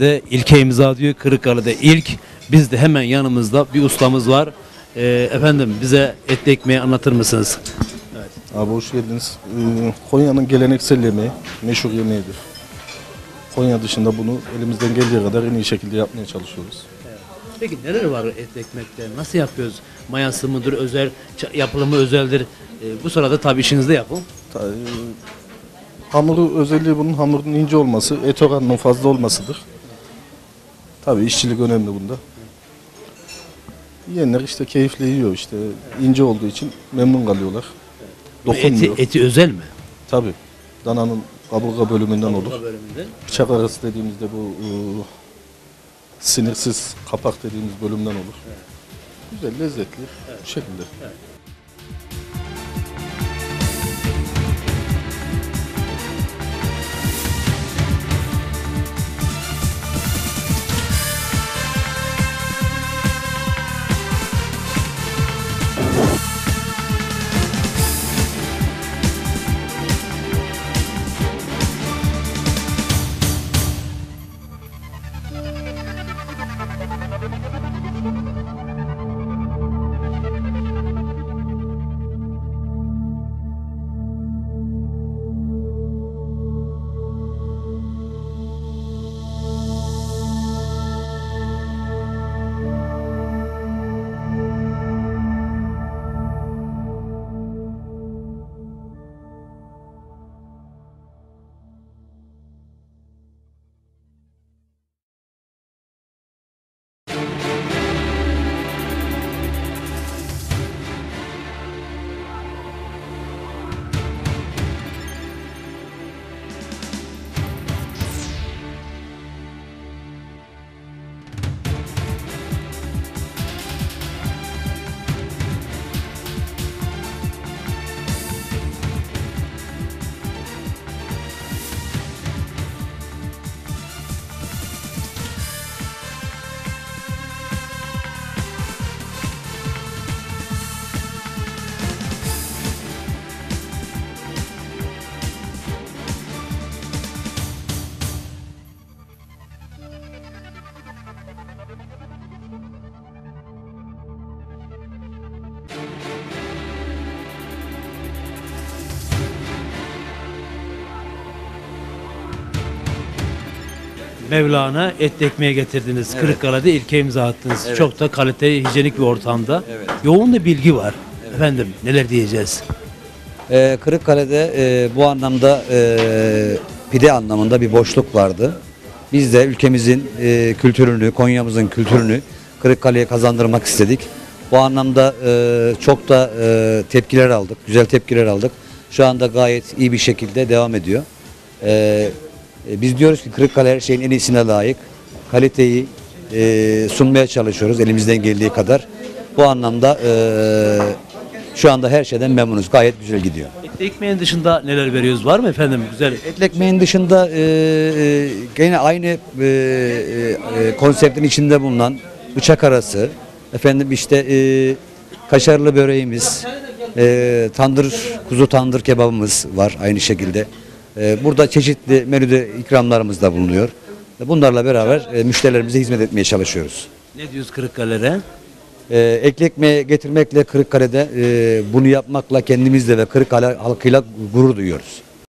De ilke imza diyor Kırıkkale'de ilk. Biz de hemen yanımızda bir ustamız var. Ee, efendim bize etli ekmeği anlatır mısınız? Abi hoş geldiniz. Ee, Konya'nın geleneksel yemeği, meşhur yemeğidir. Konya dışında bunu elimizden geldiği kadar en iyi şekilde yapmaya çalışıyoruz. Peki neler var etli ekmekte? Nasıl yapıyoruz? Mayası mıdır özel, ça- yapılımı özeldir? Ee, bu sırada tabii işinizde yapın. Ta- e, hamuru özelliği bunun hamurun ince olması, et oranının fazla olmasıdır. Tabii işçilik önemli bunda. Yiyenler işte keyifle yiyor işte ince olduğu için memnun kalıyorlar. Bu Eti, Dokunmuyor. eti özel mi? Tabii. Dananın kaburga bölümünden olur. bölümünde. Bıçak arası dediğimizde bu e, sinirsiz kapak dediğimiz bölümden olur. Güzel, lezzetli bu şekilde. Mevlana etli ekmeğe getirdiniz. Kırıkkale'de ilke imza attınız. Evet. Çok da kaliteli, hijyenik bir ortamda. Evet. Yoğun da bilgi var. Efendim neler diyeceğiz? Ee, Kırıkkale'de e, bu anlamda e, pide anlamında bir boşluk vardı. Biz de ülkemizin e, kültürünü, Konya'mızın kültürünü Kırıkkale'ye kazandırmak istedik. Bu anlamda e, çok da e, tepkiler aldık, güzel tepkiler aldık. Şu anda gayet iyi bir şekilde devam ediyor. E, e, biz diyoruz ki Kırıkkale her şeyin en iyisine layık. Kaliteyi e, sunmaya çalışıyoruz elimizden geldiği kadar. Bu anlamda e, şu anda her şeyden memnunuz. Gayet güzel gidiyor. Etli ekmeğin dışında neler veriyoruz? Var mı efendim? Güzel. Etli ekmeğin dışında e, e, gene aynı e, e, e, konseptin içinde bulunan bıçak arası, efendim işte e, kaşarlı böreğimiz, e, tandır kuzu tandır kebabımız var aynı şekilde. E, burada çeşitli menüde ikramlarımız da bulunuyor. Bunlarla beraber e, müşterilerimize hizmet etmeye çalışıyoruz. Ne diyoruz Kırıkkale'lere? E, ekli ekmeği getirmekle Kırıkkale'de e, bunu yapmakla kendimizle ve Kırıkkale halkıyla gurur duyuyoruz.